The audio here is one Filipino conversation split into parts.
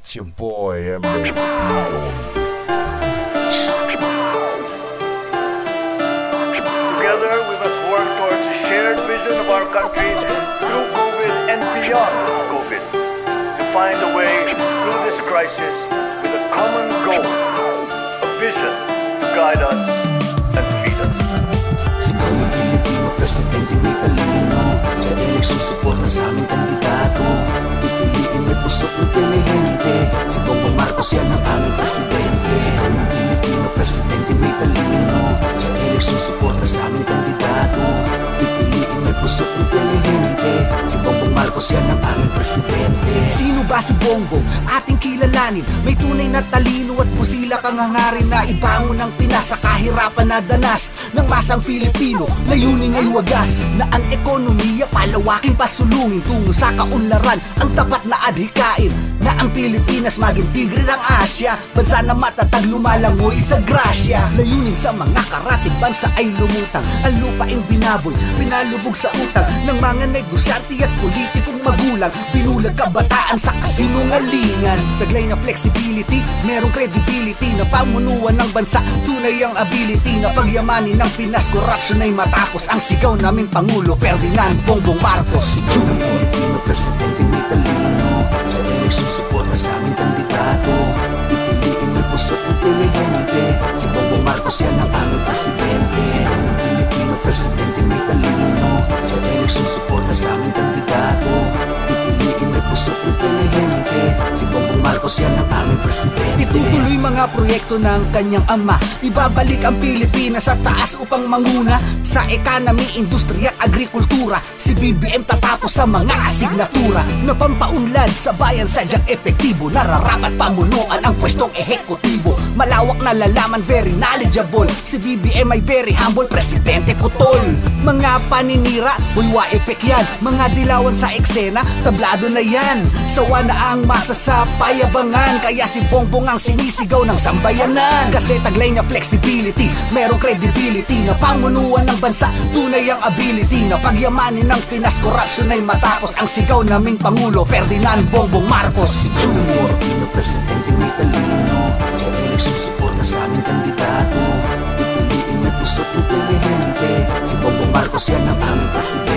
It's your boy, Ember. Together, we must work towards a shared vision of our country through COVID and beyond COVID to find a way through this crisis with a common goal, ba si Bongbong? Ating kilalanin May tunay na talino at pusila kang hangarin Na ibangon ng Pinas sa kahirapan na danas Ng masang Pilipino, layunin ay wagas Na ang ekonomiya palawakin pasulungin Tungo sa kaunlaran, ang tapat na adhikain Na ang Pilipinas maging tigre ng Asya. Bansa na matatag lumalangoy sa grasya. Layunin sa mga karating bansa ay lumutang. Ang lupaing binaboy, pinalubog sa utang Ng mga negosyante at politikong magulang. Binulag kabataan sa kasinungalingan. Taglay na flexibility, merong credibility. Na pamunuan ng bansa, tunay ang ability Na pagyamanin ng Pinas, corruption ay matapos. Ang sigaw naming Pangulo, Ferdinand Bongbong Marcos. Sigaw ng Pilipino, presidente may talino Marcos yan ang aming presidente. Itutuloy mga proyekto ng kanyang ama. Ibabalik ang Pilipinas sa taas upang manguna Sa economy, industriya at agrikultura. Si BBM tatapos sa mga asignatura Na pampaunlad sa bayan. Sadyang epektibo Nararapat pamunuan ang pwestong ehekutibo. Malawak na lalaman, very knowledgeable. Si BBM ay very humble, presidente ko tol. Mga paninira, buйwa epek yan. Mga dilawan sa eksena, tablado na yan. Sawa na ang masa sa payabangan Kaya si Bongbong ang sinisigaw ng sambayanan. Kasi taglay na flexibility, merong credibility. Na pamunuan ng bansa, tunay ang ability. Na pagyamanin ng Pinas, corruption ay matapos. Ang sigaw naming Pangulo, Ferdinand Bongbong Marcos. Sigaw ng Pilipino, presidente may talino Sa eleksyon, support na sa aming kandidato. Pipiliin may gusto intelihente Si Bongbong Marcos yan ang aming presidente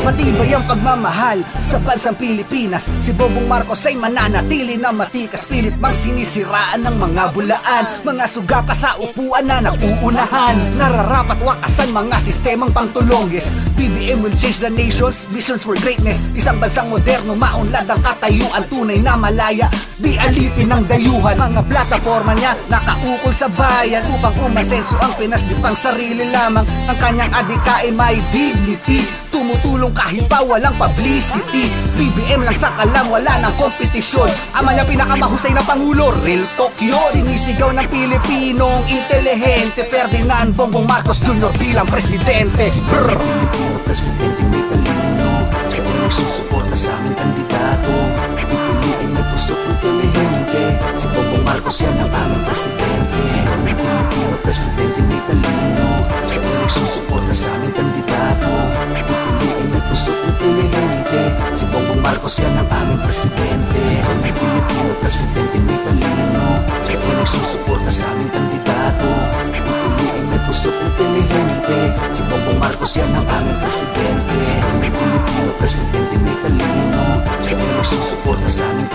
Matibay ang pagmamahal sa bansang Pilipinas. Si Bongbong Marcos ay mananatili na matikas Pilit bang sinisiraan ng mga bulaan. Mga suga pa sa upuan na naguunahan. Nararapat wakasan mga sistemang pangtulongges BBM will change the nation's visions for greatness. Isang bansang moderno, maunlad ang katayuan. Tunay na malaya, di alipin ng dayuhan. Mga plataforma niya nakaukol sa bayan Upang umasenso ang Pinas di pang sarili lamang. Ang kanyang adikain may dignity Tumutulong kahit pa walang publicity. BBM lang sa kalam, wala ng kompetisyon. Ama niya pinakamahusay na Pangulo, real talk yun. Sinisigaw ng Pilipinong intelihente Ferdinand Bongbong Marcos Jr. bilang presidente. Brr. Pilipino, presidente may talino. Sa eleksyon, support na sa aming kandidato. Pipiliin may gusto intelihente. Si Bongbong Marcos yan ang aming presidente. Sigaw ng Pilipino, presidente may talino. Sa eleksyon, Yan ang aming presidente. Sigaw ng Pilipino, presidente may talino. Sa eleksyon, support na sa aming kandidato. Pipiliin may gusto intelihente Si Bongbong Marcos yan ang aming presidente. Sigaw ng Pilipino, presidente may talino. Sa eleksyon, support na sa aming